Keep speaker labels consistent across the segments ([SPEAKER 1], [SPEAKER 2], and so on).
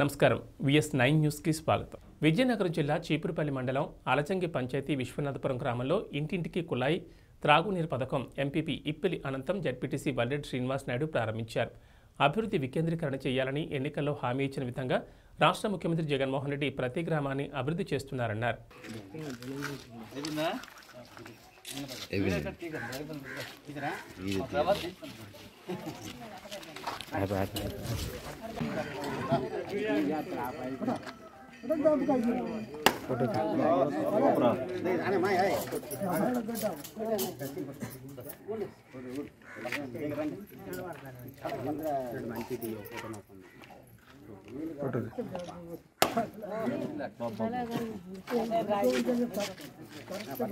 [SPEAKER 1] నమస్కారం. VS nine న్యూస్కి స్వాగతం. విజయనగరం జిల్లా చీపురుపల్లి మండలం అలచంగి పంచాయతీ విశ్వనాథపురం గ్రామంలో ఇంటింటికి కుళాయి త్రాగునీరు పథకం ఎంపీపీ ఇప్పిలి అనంతం జడ్పీటీసీ వల్లెడ్ శ్రీనివాస్ నాయుడు ప్రారంభించారు. అభివృద్ధి వికేంద్రీకరణ చేయాలని ఎన్నికల్లో హామీ ఇచ్చిన విధంగా రాష్ట్ర ముఖ్యమంత్రి జగన్మోహన్ రెడ్డి ప్రతి గ్రామాన్ని అభివృద్ధి చేస్తున్నారన్నారు.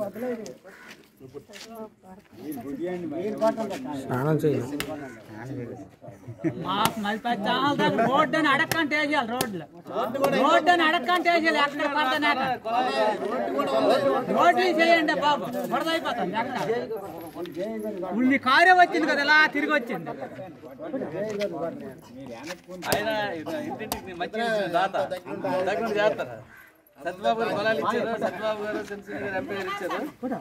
[SPEAKER 2] बदला తాళాలు దాకా రోడ్డు అని అడక్కంటే వేసేయాలి రోడ్లు. రోడ్డు అని అడక్కంటే వేసేయాలి ఎక్కడ పడతానే రోడ్లు చేయండి బాబు. బురదైపోతుంది ఎక్కడ? ఉల్లి కారే వచ్చింది కదా ఇలా తిరిగి వచ్చింది.
[SPEAKER 3] సత్యబాబు గారు పొలాలు ఇచ్చారు. సెన్సిని గారు ఎంపీ గారు ఇచ్చారు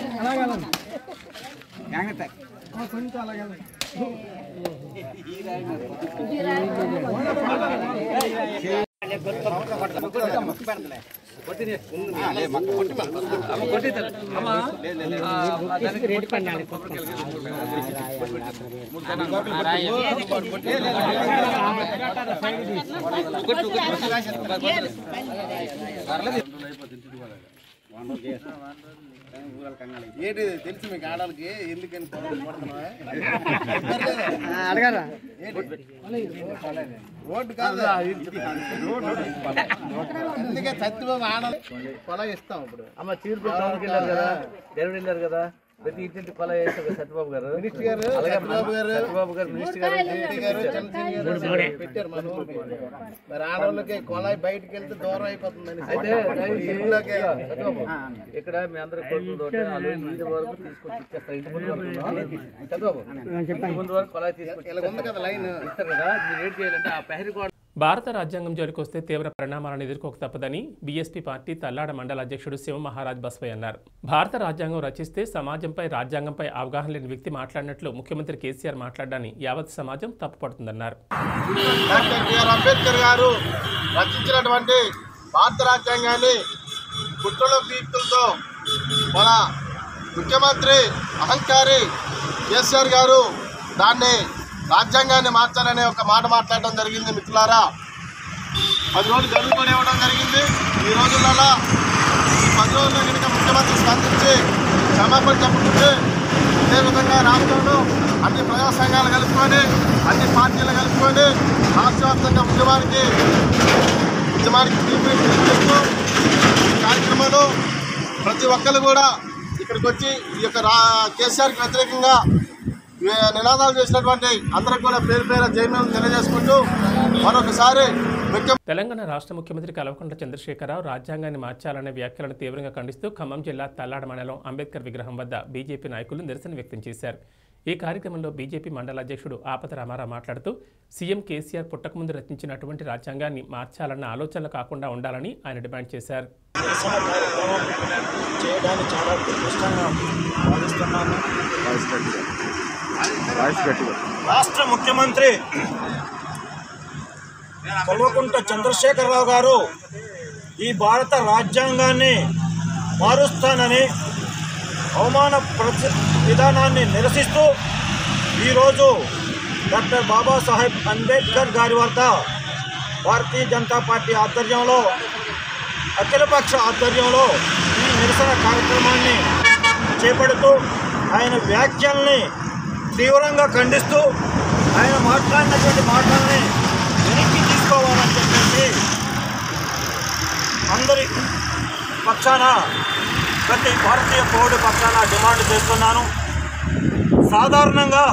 [SPEAKER 3] అమ్మా ఆ, దానికి రేటు పడాలి
[SPEAKER 4] ఏంటి తెలుసు మీకు ఆడవాళ్ళకి ఎందుకని
[SPEAKER 2] అడగారా?
[SPEAKER 4] రోడ్డు కాదు. అందుకే ఆడాలి. పొలం ఇస్తాం ఇప్పుడు.
[SPEAKER 3] అమ్మ వెళ్ళారు కదా? దేవుడు వెళ్ళారు కదా? ప్రతి ఇంటింటి కొల వేస్తారు కదా సత్యబాబు గారు?
[SPEAKER 4] మినిస్టర్ గారు సత్యబాబు గారు.
[SPEAKER 3] సత్యబాబు గారు మినిస్టర్ గారు
[SPEAKER 4] పెట్టారు మన మరి ఆడవాళ్ళకి కొలాయి బయటికి వెళ్తే దూరం అయిపోతుందని
[SPEAKER 3] అయితే ఇక్కడ మీ అందరి ఇంటి వరకు తీసుకొచ్చి ఇచ్చేస్తారు. ఇంటి ముందు వరకు చదువు ఇంటి ముందు వరకు కొలాయి తీసుకొచ్చి
[SPEAKER 4] ఇలా ఉంది కదా లైన్.
[SPEAKER 3] ఇస్తారు కదా. మీరు ఏం చేయాలంటే ఆ పెహరి
[SPEAKER 1] భారత రాజ్యాంగం జోలికొస్తే తీవ్ర పరిణామాలను ఎదుర్కోక తప్పదని బీఎస్పీ పార్టీ తల్లాడ మండల అధ్యక్షుడు శివ మహారాజ్ బస్వయ్ అన్నారు. భారత రాజ్యాంగం రచిస్తే సమాజంపై రాజ్యాంగంపై అవగాహన లేని వ్యక్తి మాట్లాడినట్లు ముఖ్యమంత్రి కేసీఆర్ మాట్లాడడాన్ని యావత్ సమాజం తప్పుపడుతుందన్నారు.
[SPEAKER 4] అంబేద్కర్ గారు రచించినటువంటి భారత రాజ్యాంగాన్ని కుట్రల పీపులతో మన ముఖ్యమంత్రి అహంకారి కేసీఆర్ గారు దాన్ని రాజ్యాంగాన్ని మార్చాలనే ఒక మాట మాట్లాడడం జరిగింది మిత్రులారా. పది రోజులు గడువు ఇవ్వడం జరిగింది. ఈ రోజులలో ఈ పది రోజుల్లో కనుక ముఖ్యమంత్రి స్పందించి క్షమాపణ చెప్పుకుంటే అదేవిధంగా రాష్ట్రంలో అన్ని ప్రజా సంఘాలు కలుపుకొని అన్ని పార్టీలు కలుపుకొని రాష్ట్ర వ్యాప్తంగా ఉద్యమానికి ఉద్యమానికి పిలుపునిస్తూ ఈ కార్యక్రమంలో ప్రతి ఒక్కరు కూడా ఇక్కడికి వచ్చి ఈ యొక్క రా కేసీఆర్కి వ్యతిరేకంగా నినాదాలు చేసినటువంటి అందరికి కూడా పేరు పేరు జైమ్యం తెలియజేసుకుంటూ మరొకసారి
[SPEAKER 1] తెలంగాణ రాష్ట్ర ముఖ్యమంత్రి కల్వకుంట్ల చంద్రశేఖరరావు రాజ్యాంగాన్ని మార్చాలనే వ్యాఖ్యలను తీవ్రంగా ఖండిస్తూ ఖమ్మం జిల్లా తల్లాడ మండలం అంబేద్కర్ విగ్రహం వద్ద బీజేపీ నాయకులు నిరసన వ్యక్తం చేశారు. ఈ కార్యక్రమంలో బీజేపీ మండల అధ్యక్షుడు ఆపత రామారావు మాట్లాడుతూ సీఎం కేసీఆర్ పుట్టకముందు రచించినటువంటి రాజ్యాంగాన్ని మార్చాలన్న ఆలోచనలు కాకుండా ఉండాలని ఆయన డిమాండ్ చేశారు.
[SPEAKER 5] చేయడానికి చాలా భావిస్తున్నాను. రాష్ట్ర ముఖ్యమంత్రి కల్వకుంట్ల చంద్రశేఖరరావు గారు ఈ భారత రాజ్యాంగాన్ని మారుస్తానని అవమాన ప్రతి విధానాన్ని నిరసిస్తూ ఈరోజు డాక్టర్ బాబాసాహెబ్ అంబేద్కర్ గారి వద్ద భారతీయ జనతా పార్టీ ఆధ్వర్యంలో అఖిలపక్ష ఆధ్వర్యంలో ఈ నిరసన కార్యక్రమాన్ని చేపడుతూ ఆయన వ్యాఖ్యల్ని తీవ్రంగా ఖండిస్తూ ఆయన మాట్లాడినటువంటి మాటల్ని వెనక్కి తీసుకోవాలని చెప్పేసి అందరి పక్షాన ప్రతి భారతీయ పౌరుడి పక్షాన డిమాండ్ చేస్తున్నాను. సాధారణంగా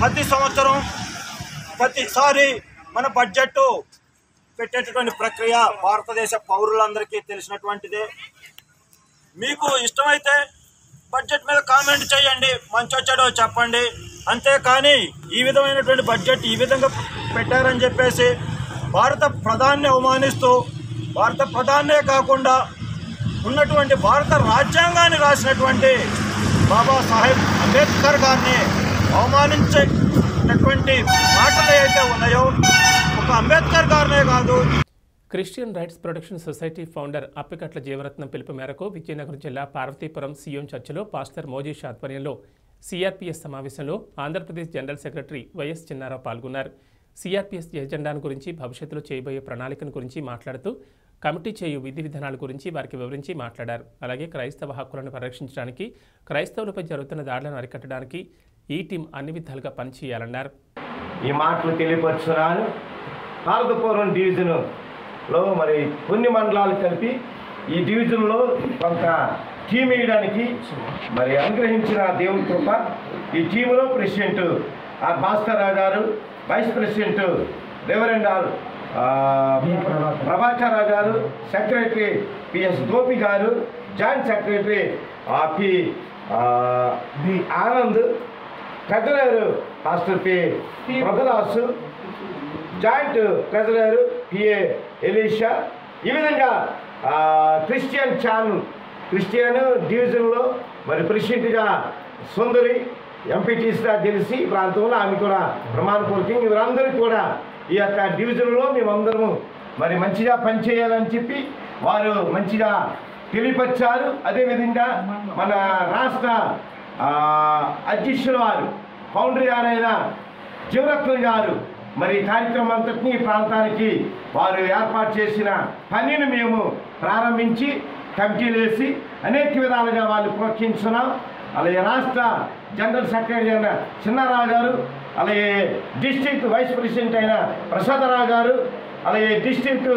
[SPEAKER 5] ప్రతి సంవత్సరం ప్రతిసారి మన బడ్జెట్ పెట్టేటటువంటి ప్రక్రియ భారతదేశ పౌరులందరికీ తెలిసినటువంటిదే. మీకు ఇష్టమైతే బడ్జెట్ మీద కామెంట్ చేయండి. మంచి వచ్చాడో చెప్పండి. అంతేకాని ఈ విధమైనటువంటి బడ్జెట్ ఈ విధంగా పెట్టారని చెప్పేసి భారత ప్రధాన్ని అవమానిస్తూ భారత ప్రధాన్నే కాకుండా ఉన్నటువంటి భారత రాజ్యాంగాన్ని రాసినటువంటి బాబాసాహెబ్ అంబేద్కర్ గారిని అవమానించేటటువంటి మాటలు ఏవైతే ఉన్నాయో ఒక అంబేద్కర్ గారినే కాదు
[SPEAKER 1] Christian rights protection society founder Appikatla Jeevaratnam పిలుపు మేరకు విజయనగరం జిల్లా పార్వతీపురం సీఎం చర్చిలో పాస్టర్ మోజీష్ ఆధ్వర్యంలో సిఆర్పిఎస్ సమావేశంలో Andhra Pradesh general secretary Y S Chinnarao పాల్గొన్నారు. సిఆర్పిఎస్ ఎజెండాను గురించి భవిష్యత్తులో చేయబోయే ప్రణాళికను గురించి మాట్లాడుతూ కమిటీ చేయు విధి విధానాల గురించి వారికి వివరించి మాట్లాడారు. అలాగే క్రైస్తవ హక్కులను పరిరక్షించడానికి క్రైస్తవులపై జరుగుతున్న దాడులను అరికట్టడానికి ఈ టీం అన్ని విధాలుగా పనిచేయాలన్నారు.
[SPEAKER 6] ఈ మాటలు తెలియపరుచున్నాను భారతపురం డివిజన్లో మరి కొన్ని మండలాలు కలిపి ఈ డివిజన్లో కొంత టీం వేయడానికి మరి అనుగ్రహించిన దేవుని కృప. ఈ టీంలో ప్రెసిడెంట్ ఆర్ భాస్కర్రావు గారు వైస్ ప్రెసిడెంట్ రెవరెండ్ ఆర్ ఆ, ప్రభాకర్. గారు సెక్రటరీ పిఎస్ గోపి గారు joint secretary P B Anand treasurer master P Prabhudas joint treasurer P A Elisha ఈ విధంగా క్రిస్టియన్ ఛానల్ క్రిస్టియన్ డివిజన్లో మరి ప్రెసిడెంట్గా సుందరి ఎంపీటీసీగా తెలిసి ఈ ప్రాంతంలో ఆమె కూడా ప్రమాణపూర్వకంగా వీరందరూ కూడా ఈ యొక్క డివిజన్లో మేమందరము మరి మంచిగా పనిచేయాలని చెప్పి వారు మంచిగా తెలియపరిచారు. అదేవిధంగా మన రాష్ట్ర అధ్యక్షుల వారు ఫౌండరీ గారైన జీవరత్న గారు మరి ఈ కార్యక్రమం అంతటినీ ఈ ప్రాంతానికి వారు ఏర్పాటు చేసిన పనిని మేము ప్రారంభించి కమిటీలు వేసి అనేక విధాలుగా వాళ్ళు ప్రోత్సహించున్నాం. అలాగే రాష్ట్ర జనరల్ సెక్రటరీ అయిన చిన్నారావు గారు అలాగే డిస్ట్రిక్ట్ వైస్ ప్రెసిడెంట్ అయిన ప్రసాదరావు గారు అలాగే డిస్ట్రిక్ట్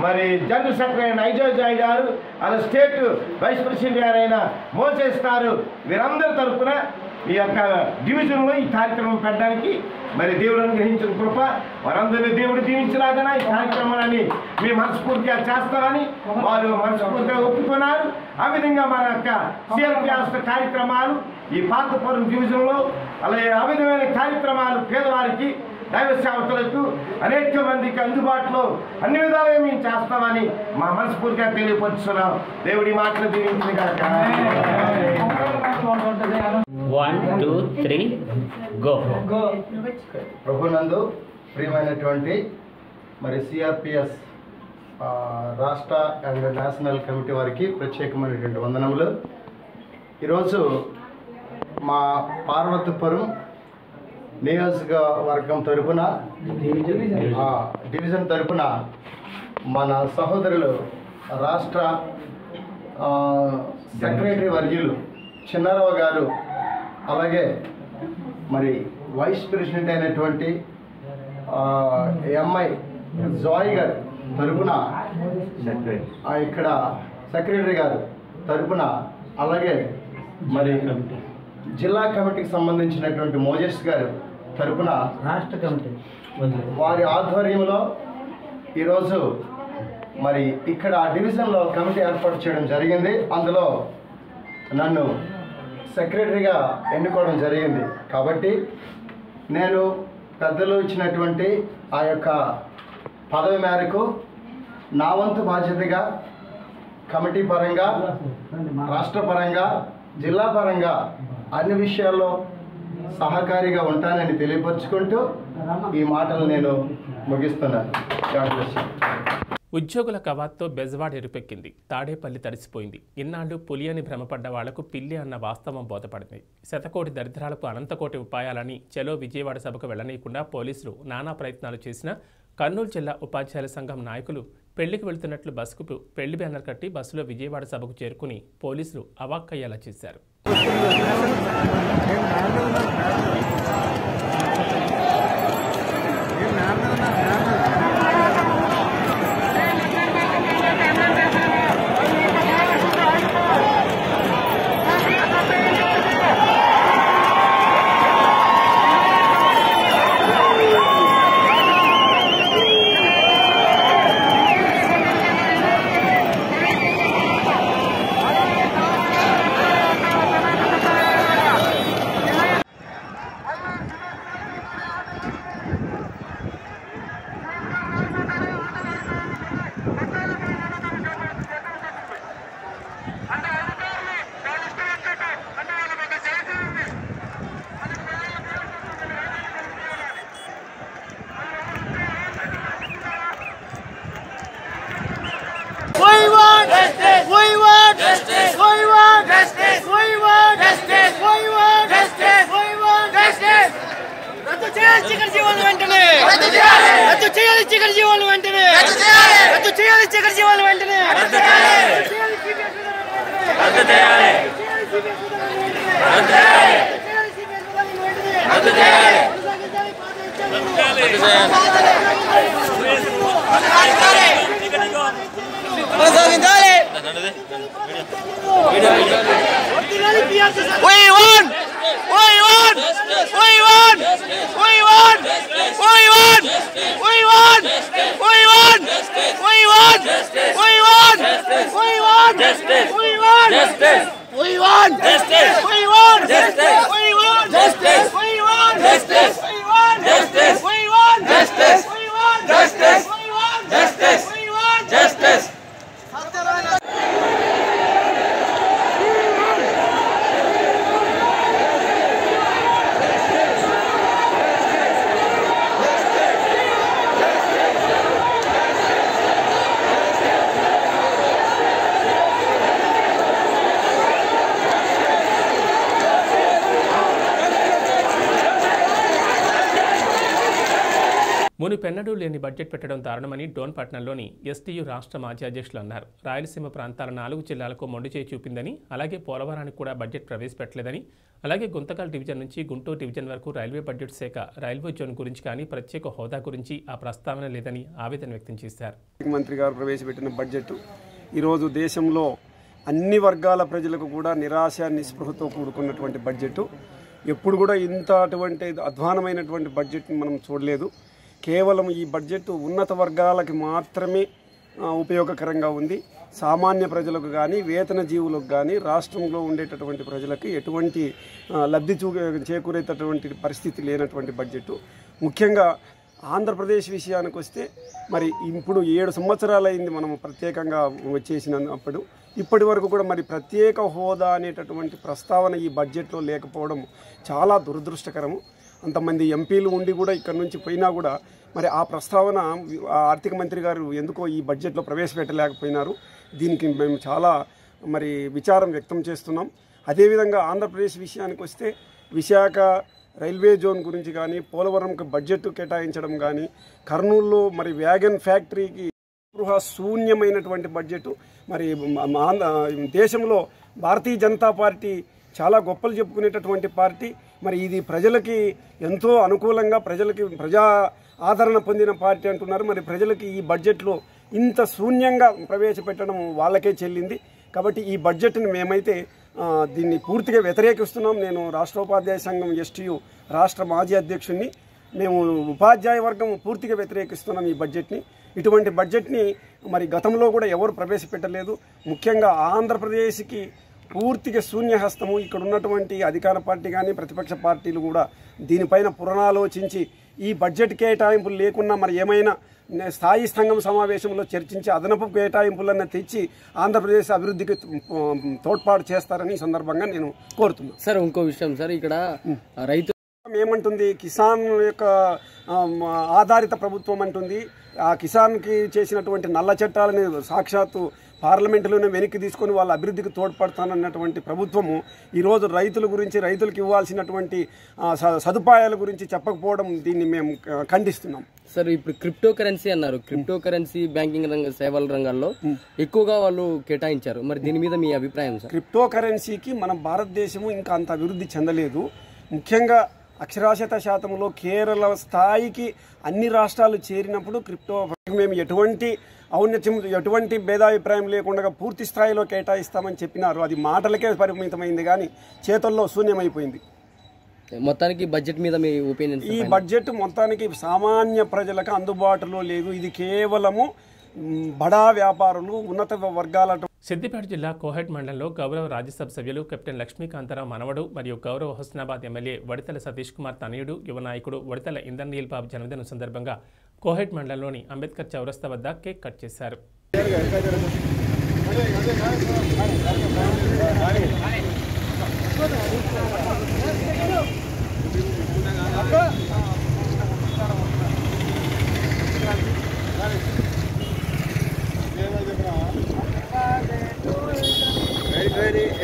[SPEAKER 6] మరి జనరల్ సెక్రటరీ అయిన ఐజాయ్ గారు అలాగే స్టేట్ వైస్ ప్రెసిడెంట్ గారైన మోసేస్తారు వీరందరి తరఫున ఈ యొక్క డివిజన్లో ఈ కార్యక్రమం పెట్టడానికి మరి దేవుడు అనుగ్రహించిన కృప వారందరినీ దేవుడు దీవించలాగన? ఈ కార్యక్రమాన్ని మీ మనస్ఫూర్తిగా చేస్తారని వారు మనస్ఫూర్తిగా ఒప్పుకున్నారు. ఆ విధంగా మన యొక్క సిఆర్పిఎస్ కార్యక్రమాలు ఈ పాతపురం డివిజన్లో అలాగే ఆ విధమైన కార్యక్రమాలు పేదవారికి దైవ సేవకులకు అనేక మందికి అందుబాటులో అన్ని విధాలుగా మేము చేస్తామని మా మనస్ఫూర్తిగా తెలియపరుస్తున్నాం దేవుడి మాటలు దీవించిన
[SPEAKER 7] వన్ టూ త్రీ గో
[SPEAKER 8] ప్రభునందు ప్రియమైనటువంటి మరి సిఆర్పిఎస్ రాష్ట్ర అండ్ నేషనల్ కమిటీ వారికి ప్రత్యేకమైనటువంటి వందనములు. ఈరోజు మా పార్వతీపురం నియోజకవర్గం తరపున డివిజన్ తరపున మన సహోదరులు రాష్ట్ర సెక్రటరీ వర్యులు చిన్నారావు గారు అలాగే మరి వైస్ ప్రెసిడెంట్ అయినటువంటి ఎంఐ జాయ్ గారు తరపున ఆ, ఇక్కడ సెక్రటరీ గారు తరపున అలాగే మరి జిల్లా కమిటీకి సంబంధించినటువంటి మోజెస్ గారు తరపున
[SPEAKER 7] రాష్ట్ర కమిటీ
[SPEAKER 8] వారి ఆధ్వర్యంలో ఈరోజు మరి ఇక్కడ ఆ డివిజన్లో కమిటీ ఏర్పాటు చేయడం జరిగింది. అందులో నన్ను సెక్రటరీగా ఎన్నుకోవడం జరిగింది. కాబట్టి నేను పెద్దలు ఇచ్చినటువంటి ఆ యొక్క పదవి మేరకు నా వంతు బాధ్యతగా కమిటీ పరంగా రాష్ట్ర పరంగా జిల్లా పరంగా అన్ని విషయాల్లో సహకారిగా ఉంటానని తెలియపరుచుకుంటూ ఈ మాటలు నేను ముగిస్తున్నాను
[SPEAKER 1] ఉద్యోగుల కవాత్తో బెజవాడ ఎరుపెక్కింది. తాడేపల్లి తడిసిపోయింది. ఇన్నాళ్ళు పులి అని భ్రమపడ్డ వాళ్ళకు పిల్లి అన్న వాస్తవం బోధపడింది. శతకోటి దరిద్రాలకు అనంతకోటి ఉపాయాలని చలో విజయవాడ సభకు వెళ్ళనీయకుండా పోలీసులు నానా ప్రయత్నాలు చేసినా కర్నూలు జిల్లా ఉపాధ్యాయుల సంఘం నాయకులు పెళ్ళికి వెళ్తున్నట్లు బస్సుకు పెళ్ళి బ్యానర్ కట్టి బస్సులో విజయవాడ సభకు చేరుకుని పోలీసులు అవాక్కయ్యేలా చేశారు.
[SPEAKER 9] రద్దు చేయాలి చికెన్ జీవాలు వెంటనే రద్దు చేయాలి చికెన్ జీవాలు వెంటనే రద్దు చేయాలి కొనసాగించాలి We won! We won! We won! We won! We won! We won!
[SPEAKER 1] మునిపెన్నడూ లేని బడ్జెట్ పెట్టడం దారుణమని డోన్పట్నంలోని ఎస్టీయు రాష్ట్ర మాజీ అధ్యక్షులు అన్నారు. రాయలసీమ ప్రాంతాల నాలుగు జిల్లాలకు మొండి చేయి చూపిందని అలాగే పోలవరానికి కూడా బడ్జెట్ ప్రవేశపెట్టలేదని అలాగే గుంతకల్ డివిజన్ నుంచి గుంటూరు డివిజన్ వరకు రైల్వే బడ్జెట్ శాఖ రైల్వే జోన్ గురించి కానీ ప్రత్యేక హోదా గురించి ఆ ప్రస్తావన లేదని ఆవేదన వ్యక్తం చేశారు.
[SPEAKER 10] మంత్రి గారు ప్రవేశపెట్టిన బడ్జెట్ ఈరోజు దేశంలో అన్ని వర్గాల ప్రజలకు కూడా నిరాశ నిస్పృహతో కూడుకున్నటువంటి బడ్జెట్. ఎప్పుడు కూడా ఇంత అటువంటి అధ్వానమైనటువంటి బడ్జెట్ని మనం చూడలేదు. కేవలం ఈ బడ్జెట్ ఉన్నత వర్గాలకి మాత్రమే ఉపయోగకరంగా ఉంది. సామాన్య ప్రజలకు కానీ వేతన జీవులకు కానీ రాష్ట్రంలో ఉండేటటువంటి ప్రజలకి ఎటువంటి లబ్ధి చూ చేకూరేటటువంటి పరిస్థితి లేనటువంటి బడ్జెట్. ముఖ్యంగా ఆంధ్రప్రదేశ్ విషయానికి వస్తే మరి ఇప్పుడు ఏడు సంవత్సరాలైంది మనం ప్రత్యేకంగా వచ్చేసినప్పుడు ఇప్పటి వరకు కూడా మరి ప్రత్యేక హోదా అనేటటువంటి ప్రస్తావన ఈ బడ్జెట్లో లేకపోవడం చాలా దురదృష్టకరము. అంతమంది ఎంపీలు ఉండి కూడా ఇక్కడ నుంచి పోయినా కూడా మరి ఆ ప్రస్తావన ఆ ఆర్థిక మంత్రి గారు ఎందుకో ఈ బడ్జెట్లో ప్రవేశపెట్టలేకపోయినారు. దీనికి మేము చాలా మరి విచారం వ్యక్తం చేస్తున్నాం. అదేవిధంగా ఆంధ్రప్రదేశ్ విషయానికి వస్తే విశాఖ రైల్వే జోన్ గురించి కానీ పోలవరంకి బడ్జెట్ కేటాయించడం కానీ కర్నూలులో మరి వ్యాగన్ ఫ్యాక్టరీకి గృహ శూన్యమైనటువంటి బడ్జెట్ మరి ఆంధ్ర దేశంలో భారతీయ జనతా పార్టీ చాలా గొప్పలు చెప్పుకునేటటువంటి పార్టీ మరి ఇది ప్రజలకి ఎంతో అనుకూలంగా ప్రజలకి ప్రజా ఆదరణ పొందిన పార్టీ అంటున్నారు. మరి ప్రజలకి ఈ బడ్జెట్లో ఇంత శూన్యంగా ప్రవేశపెట్టడం వాళ్ళకే చెల్లింది. కాబట్టి ఈ బడ్జెట్ని మేమైతే దీన్ని పూర్తిగా వ్యతిరేకిస్తున్నాం. నేను రాష్ట్ర ఉపాధ్యాయ సంఘం ఎస్టీయు రాష్ట్ర మాజీ అధ్యక్షుడిని మేము ఉపాధ్యాయ వర్గం పూర్తిగా వ్యతిరేకిస్తున్నాం ఈ బడ్జెట్ని. ఇటువంటి బడ్జెట్ని మరి గతంలో కూడా ఎవరు ప్రవేశపెట్టలేదు. ముఖ్యంగా ఆంధ్రప్రదేశ్కి పూర్తిగా శూన్యహస్తము. ఇక్కడ ఉన్నటువంటి అధికార పార్టీ కానీ ప్రతిపక్ష పార్టీలు కూడా దీనిపైన పునరాలోచించి ఈ బడ్జెట్ కేటాయింపులు లేకున్నా మరి ఏమైనా స్థాయి సంఘం సమావేశంలో చర్చించి అదనపు కేటాయింపులన్న తెచ్చి ఆంధ్రప్రదేశ్ అభివృద్ధికి తోడ్పాటు చేస్తారని ఈ సందర్భంగా నేను కోరుతున్నాను.
[SPEAKER 11] సార్ ఇంకో విషయం సార్ ఇక్కడ రైతు
[SPEAKER 10] ఏమంటుంది? కిసాన్ యొక్క ఆధారిత ప్రభుత్వం అంటుంది. ఆ కిసాన్కి చేసినటువంటి నల్ల చట్టాలని సాక్షాత్తు పార్లమెంటులోనే వెనక్కి తీసుకొని వాళ్ళ అభివృద్ధికి తోడ్పడతానన్నటువంటి ప్రభుత్వము ఈరోజు రైతుల గురించి రైతులకు ఇవ్వాల్సినటువంటి సదుపాయాల గురించి చెప్పకపోవడం దీన్ని మేము ఖండిస్తున్నాం.
[SPEAKER 11] సార్ ఇప్పుడు క్రిప్టో కరెన్సీ అన్నారు. క్రిప్టో కరెన్సీ బ్యాంకింగ్ రంగ సేవల రంగాల్లో ఎక్కువగా వాళ్ళు కేటాయించారు. మరి దీని మీద మీ అభిప్రాయం సార్?
[SPEAKER 10] క్రిప్టో కరెన్సీకి మన భారతదేశము ఇంకా అంత అభివృద్ధి చెందలేదు. ముఖ్యంగా అక్షరాస్యత శాతంలో కేరళ స్థాయికి అన్ని రాష్ట్రాలు చేరినప్పుడు క్రిప్టో మేము ఎటువంటి ఔన్నత్యం ఎటువంటి భేదాభిప్రాయం లేకుండా పూర్తి స్థాయిలో కేటాయిస్తామని చెప్పినారు. అది మాటలకే పరిమితమైంది కానీ చేతుల్లో శూన్యమైపోయింది.
[SPEAKER 11] మొత్తానికి బడ్జెట్ మీద మీ ఒపీనియన్
[SPEAKER 10] ఈ బడ్జెట్ మొత్తానికి సామాన్య ప్రజలకు అందుబాటులో లేదు. ఇది కేవలము బడా వ్యాపారులు ఉన్నత వర్గాల
[SPEAKER 1] సిద్దిపేట జిల్లా కోహెడ్ మండలంలో గౌరవ రాజ్యసభ సభ్యులు కెప్టెన్ లక్ష్మీకాంతరావు మనవడు మరియు గౌరవ Husnabad M L A Vodithala Satish Kumar తనయుడు యువ నాయకుడు వడితల ఇంద్రనీల్ బాబు జన్మదినం సందర్భంగా కోహెట్ మండలంలోని అంబేద్కర్ చౌరస్త వద్ద కేక్ కట్ చేశారు.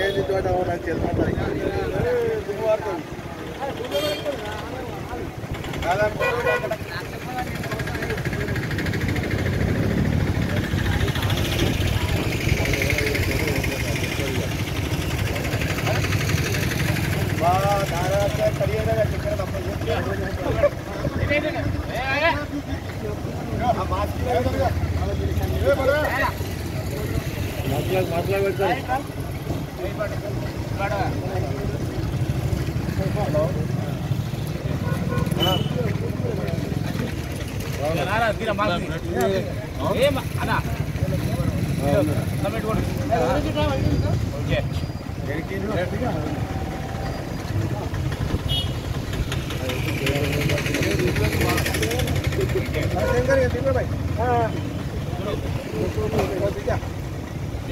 [SPEAKER 1] ఏది
[SPEAKER 12] మాట్లాడు మాట్లాడబెడతారు
[SPEAKER 13] శంకర్ గారు దిగుబాయ్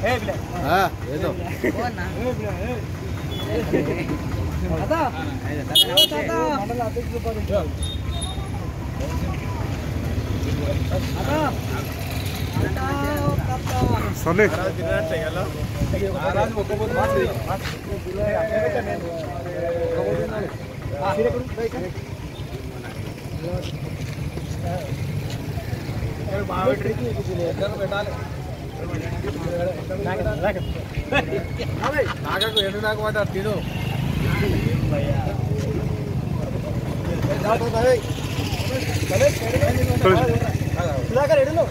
[SPEAKER 12] हाँ ये तो। कौन ना दादा
[SPEAKER 2] दादा। मंडल अध्यक्ष के पास दादा। ಸೊನ್ನೆ
[SPEAKER 12] ಬಾವಿಟ್ರಿ నాగకు ఎటు నాకు మాట తిను సుధాకర్ ఎడును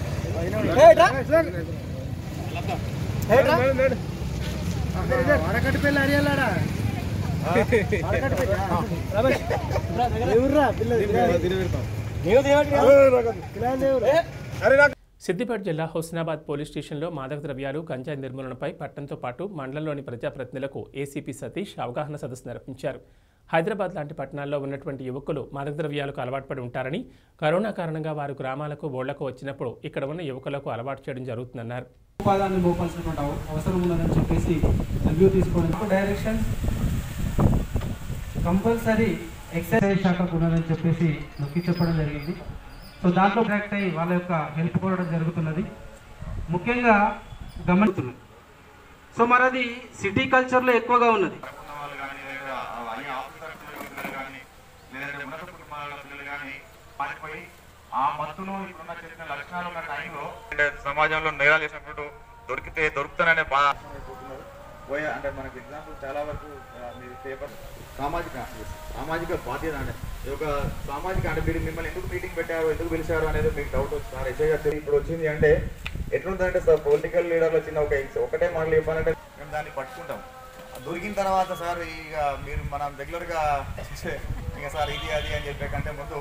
[SPEAKER 12] వరకటిపల్లి అడియాలడా ఎవరురా పిల్లలు దేవుడు దేవుడు అరే నాకు
[SPEAKER 1] సిద్దిపేట జిల్లా హుస్నాబాద్ పోలీస్ స్టేషన్లో మాదక ద్రవ్యాలు గంజాయి నిర్మూలనపై పట్టణంతో పాటు మండలంలోని ప్రజాప్రతినిధులకు ఏసీపీ సతీష్ అవగాహన సదస్సు నిర్వహించారు. హైదరాబాద్ లాంటి పట్టణాల్లో ఉన్నటువంటి యువకులు మాదక ద్రవ్యాలకు అలవాటు పడి ఉంటారని కరోనా కారణంగా వారు గ్రామాలకు ఓళ్ళకు వచ్చినప్పుడు ఇక్కడ ఉన్న యువకులకు అలవాటు చేయడం జరుగుతుందన్నారు.
[SPEAKER 14] ఉపాధాన్ని మోపాల్సినటువంటి అవ- అవసరం ఉన్నదని చెప్పేసి రివ్యూ తీసుకోవడం. డైరెక్షన్ కంపల్సరీ ఎక్సైజ్ శాఖకు ఉన్నదని చెప్పేసి నొక్కి చెప్పడం జరిగింది. సో దాంట్లో కనెక్ట్ అయ్యి వాళ్ళ యొక్క హెల్ప్ కోరడం జరుగుతున్నది. ముఖ్యంగా గమనిస్తున్నది సో మరి అది సిటీ కల్చర్లో ఎక్కువగా ఉన్నది.
[SPEAKER 15] కానీ ఆ మత్తులో సమాజంలో నేరాలు చేసినప్పుడు దొరికితే దొరుకుతాననే బాధ పోయే అంటే మనకి ఎగ్జాంపుల్ చాలా వరకు మీరు పేపర్ సామాజిక సామాజిక బాధ్యత అంటే ఈ యొక్క సామాజిక అంటే మీరు మిమ్మల్ని ఎందుకు మీటింగ్ పెట్టారు ఎందుకు పిలిచారు అనేది మీకు డౌట్ వచ్చి సార్ ఎస్ఐ గారు ఇప్పుడు వచ్చింది అంటే ఎట్లుందంటే సార్ పొలిటికల్ లీడర్లు వచ్చిన ఒక ఒకటే మాటలు చెప్పాలంటే మేము దాన్ని పట్టుకుంటాం. దొరికిన తర్వాత సార్ ఇక మీరు మనం రెగ్యులర్గా ఇక సార్ ఇది అది అని చెప్పే కంటే ముందు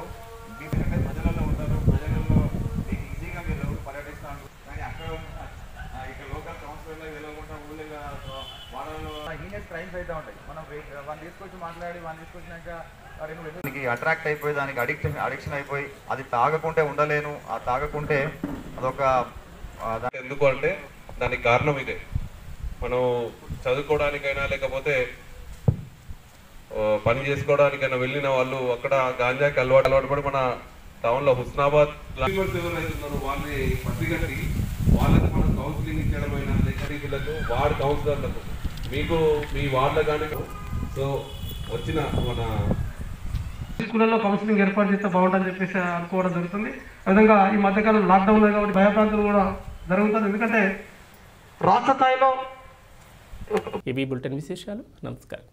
[SPEAKER 15] ఎందుకంటే ప్రజలలో ఉంటారు ప్రజలలో మీకు ఈజీగా మీరు పర్యటిస్తూ ఉంటారు కానీ అక్కడ ఇక్కడ లోకల్ కౌన్సిలర్లో వెళ్ళకుండా క్రైమ్స్ అయితే ఉంటాయి. మనం వాళ్ళని తీసుకొచ్చి మాట్లాడి వాళ్ళని తీసుకొచ్చినాక వాడు దానికి అట్రాక్ట్ అయిపోయి దానికి అడిక్షన్ అడిక్షన్ అయిపోయి అది తాగకుంటే ఉండలేను. ఆ తాగకుంటే అదొక
[SPEAKER 16] ఎందుకు అంటే దానికి కారణం ఇదే. మనం చదువుకోవడానికైనా లేకపోతే పని చేసుకోవడానికైనా వెళ్ళిన వాళ్ళు అక్కడ గాంజాకి అలవాటు అలవాటు పడి మన టౌన్లో హుస్నాబాద్ వాళ్ళని పసిగట్టి వాళ్ళకి మనం కౌన్సిలింగ్ ఇచ్చడమైనా లేకపోతే వీళ్ళకు వార్డ్ కౌన్సిలర్లకు మీకు మీ వార్డులో కానీ సో వచ్చిన మన
[SPEAKER 14] స్కూళ్ళలో కౌన్సిలింగ్ ఏర్పాటు చేస్తే బాగుంటుందని చెప్పేసి అనుకోవడం జరుగుతుంది. ఆ విధంగా ఈ మధ్యకాలం లాక్డౌన్ ఉంది కాబట్టి భయప్రాంతం కూడా జరుగుతుంది ఎందుకంటే రాష్ట్ర స్థాయిలో
[SPEAKER 1] ఇవి బులెటిన్ విశేషాలు. నమస్కారం.